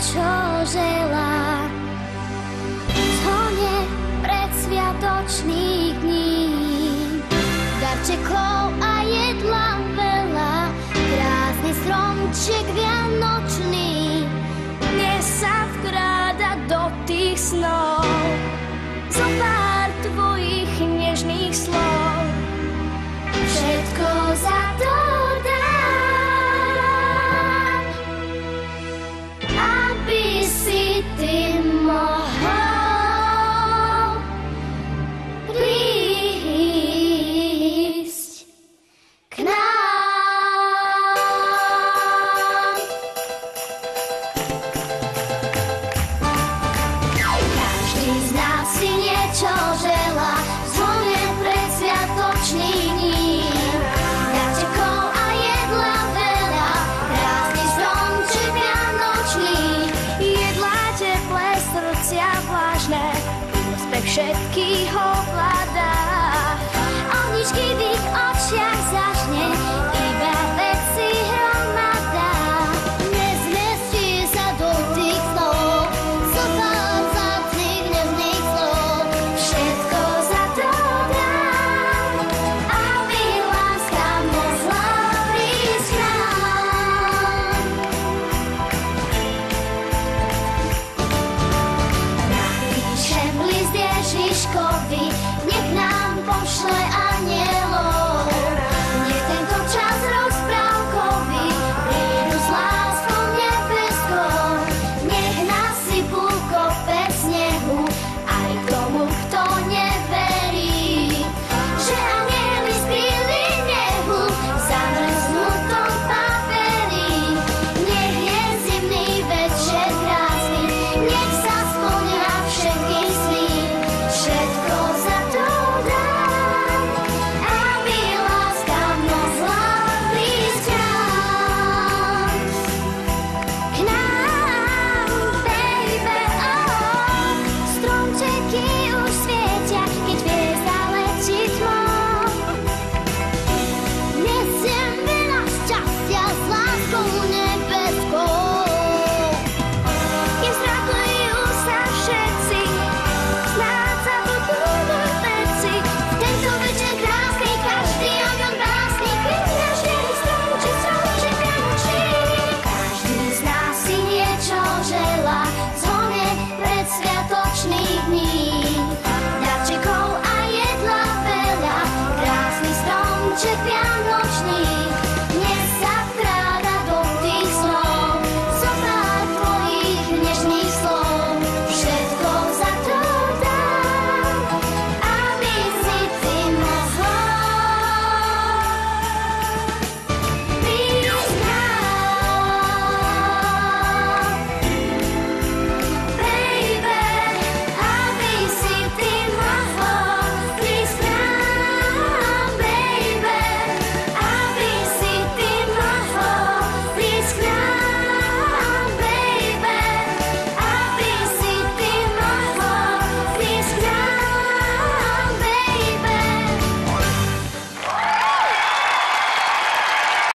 chose a life. všetkých ovláda. A v ničkých očiach začne coffee.